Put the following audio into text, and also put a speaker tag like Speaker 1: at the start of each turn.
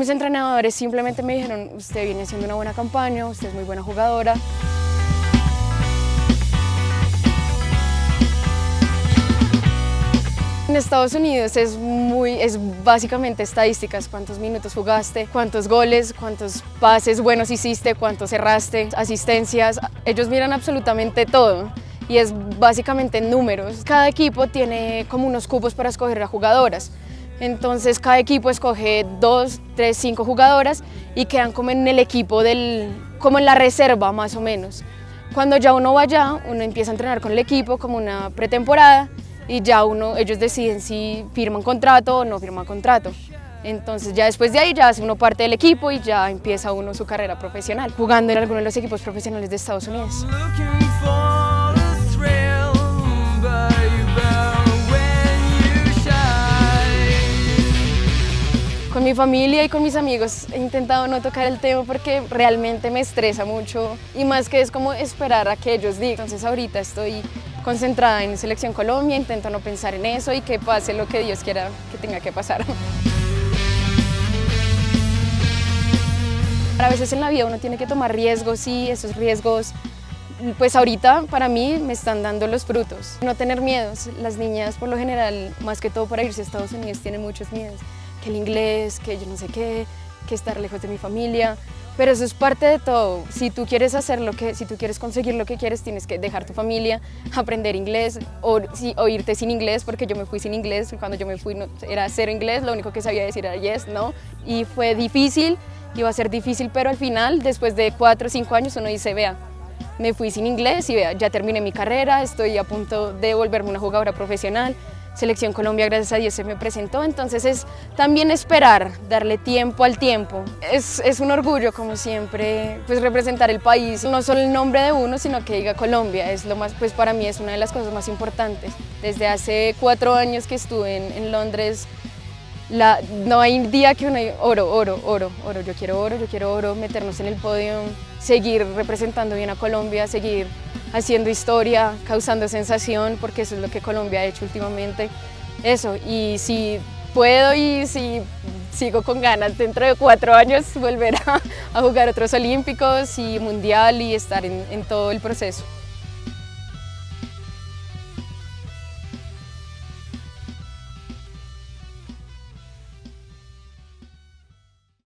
Speaker 1: Mis entrenadores simplemente me dijeron, usted viene haciendo una buena campaña, usted es muy buena jugadora. En Estados Unidos es, muy, es básicamente estadísticas, cuántos minutos jugaste, cuántos goles, cuántos pases buenos hiciste, cuántos cerraste, asistencias. Ellos miran absolutamente todo y es básicamente números. Cada equipo tiene como unos cupos para escoger a jugadoras. Entonces cada equipo escoge dos, tres, cinco jugadoras y quedan como en el equipo del, como en la reserva más o menos. Cuando ya uno va allá, uno empieza a entrenar con el equipo como una pretemporada y ya uno, ellos deciden si firman contrato o no firman contrato. Entonces ya después de ahí ya hace uno parte del equipo y ya empieza uno su carrera profesional, jugando en alguno de los equipos profesionales de Estados Unidos. Con mi familia y con mis amigos he intentado no tocar el tema porque realmente me estresa mucho y más que es como esperar a que ellos digan. Entonces ahorita estoy concentrada en Selección Colombia, intento no pensar en eso y que pase lo que Dios quiera que tenga que pasar. A veces en la vida uno tiene que tomar riesgos y esos riesgos, pues ahorita para mí me están dando los frutos. No tener miedos. Las niñas por lo general, más que todo para irse a Estados Unidos, tienen muchos miedos. Que el inglés, que yo no sé qué, que estar lejos de mi familia. Pero eso es parte de todo. Si tú quieres hacer lo que, si tú quieres conseguir lo que quieres, tienes que dejar tu familia, aprender inglés o, o irte sin inglés, porque yo me fui sin inglés. Cuando yo me fui no, era cero inglés, lo único que sabía decir era yes, no. Y fue difícil, iba a ser difícil, pero al final, después de cuatro o cinco años, uno dice, vea, me fui sin inglés y vea, ya terminé mi carrera, estoy a punto de volverme una jugadora profesional. Selección Colombia, gracias a Dios, se me presentó, entonces es también esperar, darle tiempo al tiempo. Es, es, un orgullo, como siempre, pues representar el país, no solo el nombre de uno, sino que diga Colombia, es lo más, pues para mí es una de las cosas más importantes. Desde hace cuatro años que estuve en, en Londres, no hay día que uno oro, oro, oro, oro, yo quiero oro, yo quiero oro, meternos en el podio, seguir representando bien a Colombia, seguir haciendo historia, causando sensación, porque eso es lo que Colombia ha hecho últimamente. Eso, y si puedo y si sigo con ganas dentro de cuatro años volver a, a jugar otros olímpicos y mundial y estar en todo el proceso.